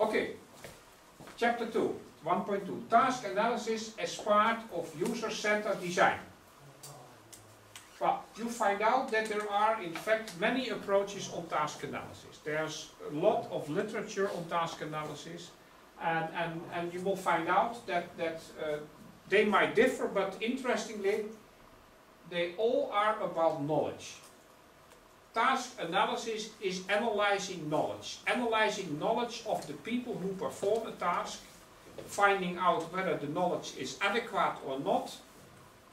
Okay, chapter 2, 1.2, task analysis as part of user-centered design. Well, you find out that there are in fact many approaches on task analysis. There's a lot of literature on task analysis and, and, and you will find out that, that uh, they might differ but interestingly they all are about knowledge. Task analysis is analyzing knowledge. Analyzing knowledge of the people who perform a task, finding out whether the knowledge is adequate or not,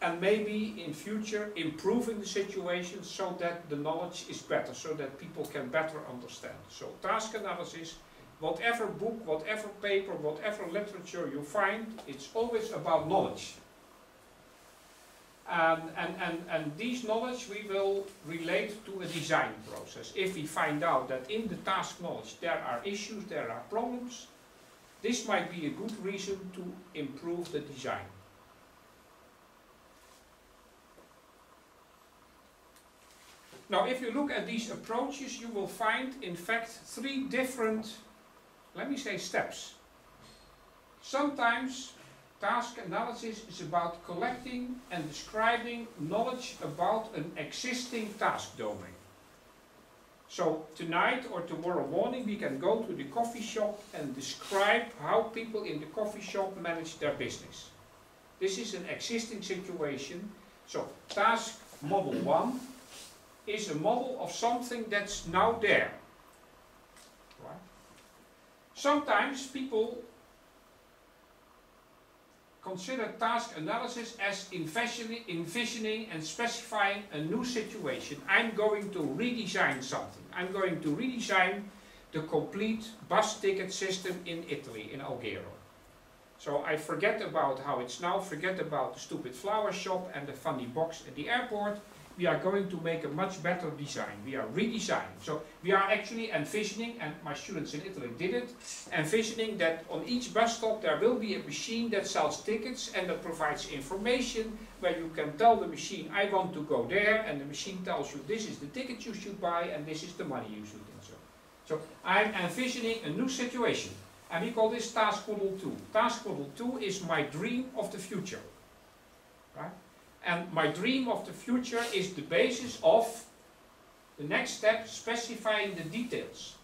and maybe in future improving the situation so that the knowledge is better, so that people can better understand. So task analysis, whatever book, whatever paper, whatever literature you find, it's always about knowledge. And, and, and, and these knowledge we will relate to a design process. If we find out that in the task knowledge there are issues, there are problems, this might be a good reason to improve the design. Now if you look at these approaches you will find in fact three different, let me say steps. Sometimes task analysis is about collecting and describing knowledge about an existing task domain. So tonight or tomorrow morning we can go to the coffee shop and describe how people in the coffee shop manage their business. This is an existing situation. So task model 1 is a model of something that's now there. Right? Sometimes people consider task analysis as envisioning, and specifying a new situation. I'm going to redesign something. I'm going to redesign the complete bus ticket system in Italy, in Alghero. So I forget about how it's now, forget about the stupid flower shop and the funny box at the airport, we are going to make a much better design. We are redesigning. So we are actually envisioning, and my students in Italy did it, envisioning that on each bus stop there will be a machine that sells tickets and that provides information where you can tell the machine, I want to go there, and the machine tells you this is the ticket you should buy and this is the money you should insert. So I'm envisioning a new situation. And we call this task model 2. Task model 2 is my dream of the future. Right? And my dream of the future is the basis of the next step, specifying the details.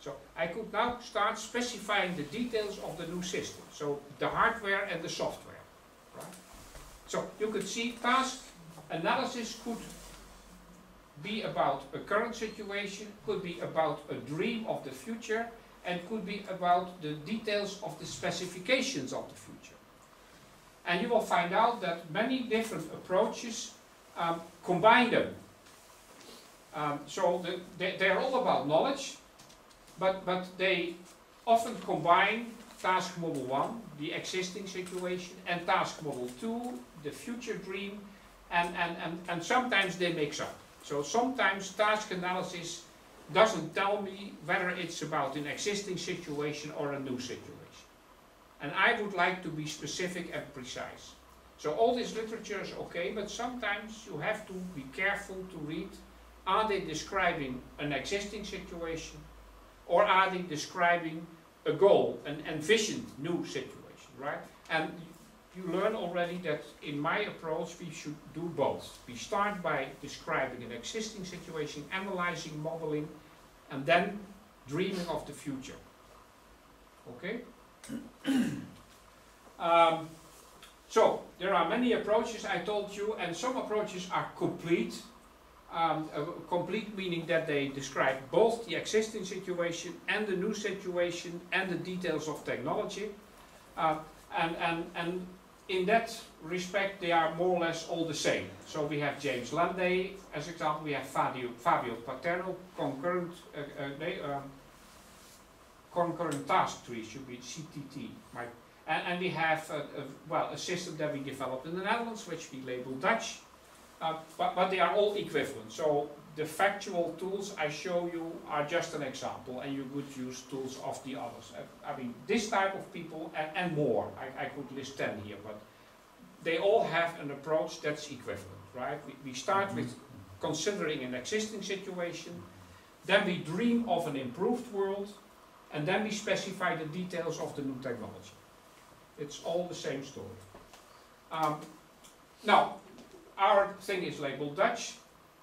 So I could now start specifying the details of the new system. So the hardware and the software. Right? So you could see task analysis could be about a current situation, could be about a dream of the future, and could be about the details of the specifications of the future. And you will find out that many different approaches um, combine them. Um, so the, they, they're all about knowledge, but, but they often combine task model 1, the existing situation, and task model 2, the future dream, and, and, and, and sometimes they mix up. So sometimes task analysis doesn't tell me whether it's about an existing situation or a new situation. And I would like to be specific and precise. So all this literature is okay, but sometimes you have to be careful to read, are they describing an existing situation or are they describing a goal, an envisioned new situation, right? And you learn already that in my approach we should do both. We start by describing an existing situation, analyzing, modeling, and then dreaming of the future. Okay? Um, so, there are many approaches I told you, and some approaches are complete. Um, uh, complete meaning that they describe both the existing situation and the new situation and the details of technology. Uh, and, and, and in that respect, they are more or less all the same. So we have James Landay as example, we have Fabio, Fabio Paterno, concurrent, uh, uh, they, um, concurrent task tree should be CTT. Right? And, and, we have, a, a, well, a system that we developed in the Netherlands, which we label Dutch, uh, but, but they are all equivalent. So the factual tools I show you are just an example, and you would use tools of the others. I, I mean, this type of people, and, and more, I, I, could list 10 here, but they all have an approach that's equivalent, right? We, we start with considering an existing situation, then we dream of an improved world, and then we specify the details of the new technology. It's all the same story. Um, now, our thing is labeled Dutch,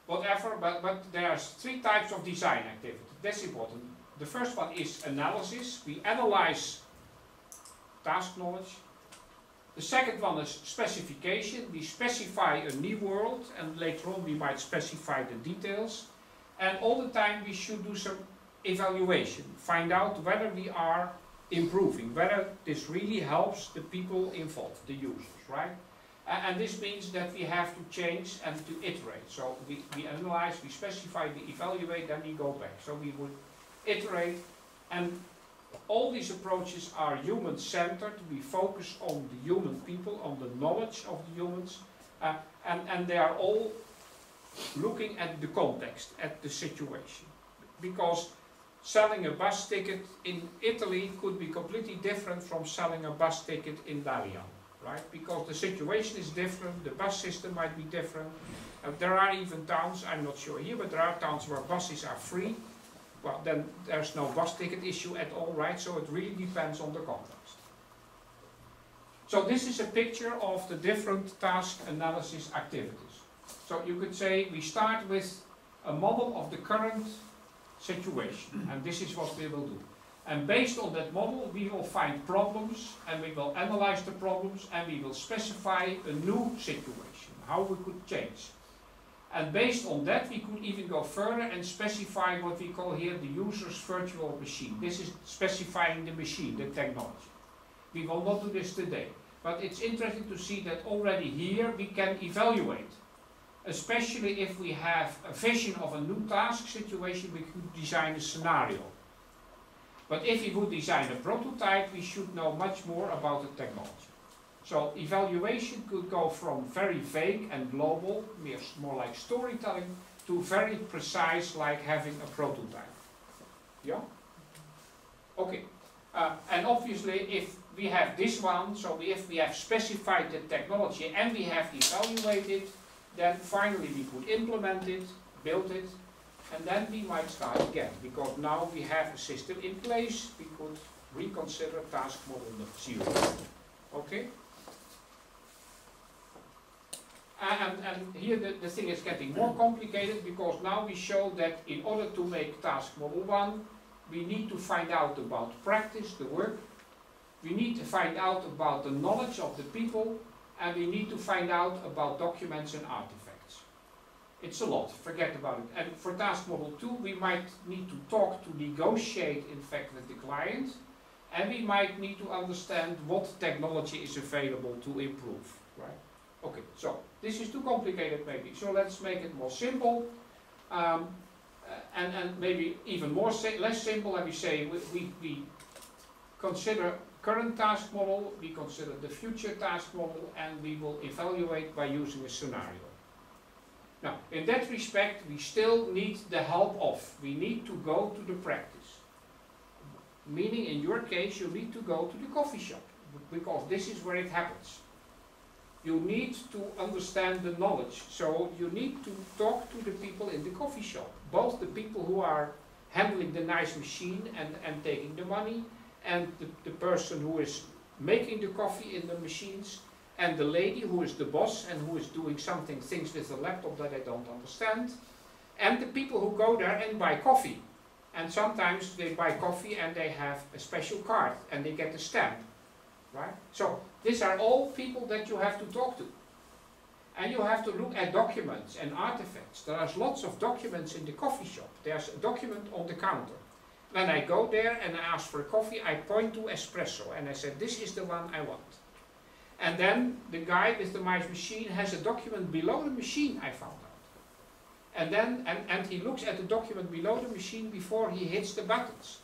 whatever, but, but there's three types of design activity. That's important. The first one is analysis. We analyze task knowledge. The second one is specification. We specify a new world and later on we might specify the details. And all the time we should do some evaluation, find out whether we are improving, whether this really helps the people involved, the users, right? and this means that we have to change and to iterate. So we, we analyze, we specify, we evaluate, then we go back. So we would iterate and all these approaches are human-centered. We focus on the human people, on the knowledge of the humans, uh, and, and they are all looking at the context, at the situation. Because selling a bus ticket in Italy could be completely different from selling a bus ticket in Dalian, right? Because the situation is different, the bus system might be different. Uh, there are even towns, I'm not sure here, but there are towns where buses are free, well, then there's no bus ticket issue at all, right? So it really depends on the context. So this is a picture of the different task analysis activities. So you could say we start with a model of the current situation, and this is what we will do. And based on that model, we will find problems, and we will analyze the problems, and we will specify a new situation, how we could change. And based on that, we could even go further and specify what we call here the user's virtual machine. This is specifying the machine, the technology. We will not do this today. But it's interesting to see that already here we can evaluate. Especially if we have a vision of a new task situation, we could design a scenario. But if we would design a prototype, we should know much more about the technology. So evaluation could go from very vague and global, more like storytelling, to very precise like having a prototype. Yeah? Okay. Uh, and obviously if we have this one, so if we have specified the technology and we have evaluated, then finally we could implement it, build it, and then we might start again, because now we have a system in place, we could reconsider task model zero. Okay? And, and here the, the thing is getting more complicated because now we show that in order to make task model 1, we need to find out about practice, the work, we need to find out about the knowledge of the people, and we need to find out about documents and artifacts. It's a lot, forget about it. And for task model 2, we might need to talk to negotiate, in fact, with the client, and we might need to understand what technology is available to improve, right? Okay, so this is too complicated maybe, so let's make it more simple. Um, uh, and, and maybe even more si less simple, and we say we, we, we consider current task model, we consider the future task model, and we will evaluate by using a scenario. Now, in that respect, we still need the help of, we need to go to the practice. Meaning, in your case, you need to go to the coffee shop, because this is where it happens you need to understand the knowledge. So you need to talk to the people in the coffee shop, both the people who are handling the nice machine and, and taking the money, and the, the person who is making the coffee in the machines, and the lady who is the boss and who is doing something, things with the laptop that I don't understand, and the people who go there and buy coffee. And sometimes they buy coffee and they have a special card and they get a stamp, right? So these are all people that you have to talk to. And you have to look at documents and artifacts. There are lots of documents in the coffee shop. There's a document on the counter. When I go there and I ask for coffee, I point to espresso and I said, this is the one I want. And then the guy with the mice machine has a document below the machine, I found out. And then, and, and he looks at the document below the machine before he hits the buttons.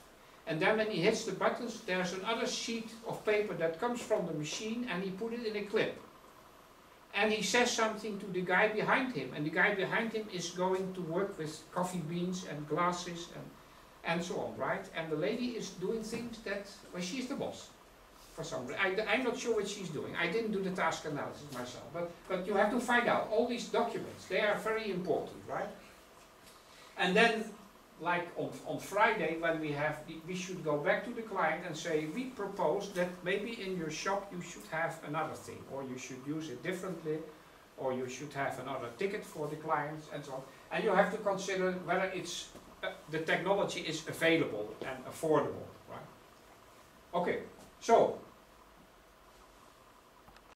And then when he hits the buttons, there's another sheet of paper that comes from the machine and he put it in a clip. And he says something to the guy behind him. And the guy behind him is going to work with coffee beans and glasses and, and so on, right? And the lady is doing things that, well, she's the boss for some reason. I, am not sure what she's doing. I didn't do the task analysis myself. But, but you have to find out all these documents. They are very important, right? And then like on, on Friday when we have, we should go back to the client and say, we propose that maybe in your shop you should have another thing, or you should use it differently, or you should have another ticket for the clients and so on. And you have to consider whether it's, the technology is available and affordable, right? Okay, so